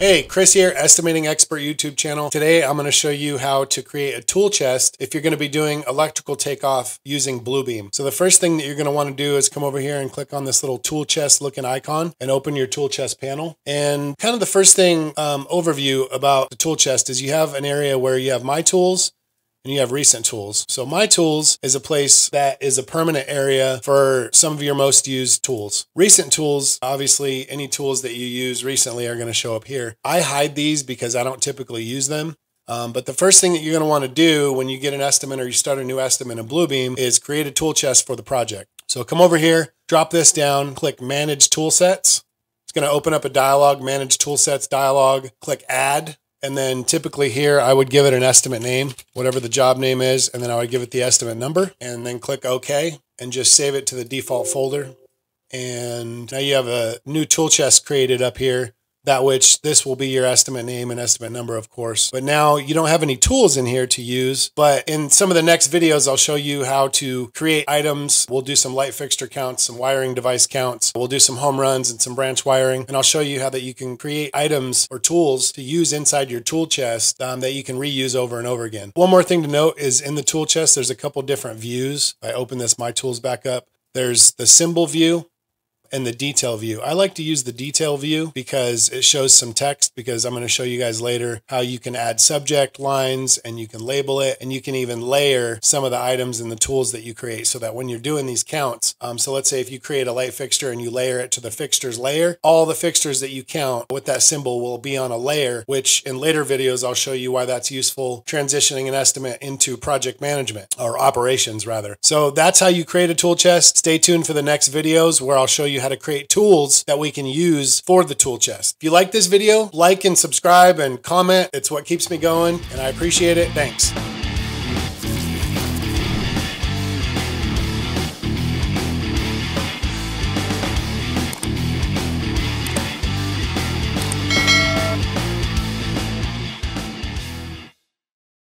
Hey, Chris here, EstimatingXPert YouTube channel. Today I'm going to show you how to create a tool chest if you're going to be doing electrical takeoff using Bluebeam. So the first thing that you're going to want to do is come over here and click on this little tool chest looking icon and open your tool chest panel. And kind of the first thing um, overview about the tool chest is you have an area where you have my tools, and you have recent tools. So my tools is a place that is a permanent area for some of your most used tools. Recent tools, obviously any tools that you use recently are going to show up here. I hide these because I don't typically use them. Um, but the first thing that you're going to want to do when you get an estimate or you start a new estimate in Bluebeam is create a tool chest for the project. So come over here, drop this down, click manage tool sets. It's going to open up a dialog, manage tool sets dialog, click add and then typically here, I would give it an estimate name, whatever the job name is, and then I would give it the estimate number and then click OK and just save it to the default folder. And now you have a new tool chest created up here that which this will be your estimate name and estimate number, of course. But now you don't have any tools in here to use. But in some of the next videos, I'll show you how to create items. We'll do some light fixture counts, some wiring device counts. We'll do some home runs and some branch wiring. And I'll show you how that you can create items or tools to use inside your tool chest um, that you can reuse over and over again. One more thing to note is in the tool chest, there's a couple different views. I open this My Tools back up. There's the symbol view, and the detail view. I like to use the detail view because it shows some text because I'm going to show you guys later how you can add subject lines and you can label it and you can even layer some of the items and the tools that you create so that when you're doing these counts, um, so let's say if you create a light fixture and you layer it to the fixtures layer, all the fixtures that you count with that symbol will be on a layer, which in later videos, I'll show you why that's useful transitioning an estimate into project management or operations rather. So that's how you create a tool chest. Stay tuned for the next videos where I'll show you how to create tools that we can use for the tool chest. If you like this video, like and subscribe and comment. It's what keeps me going and I appreciate it. Thanks.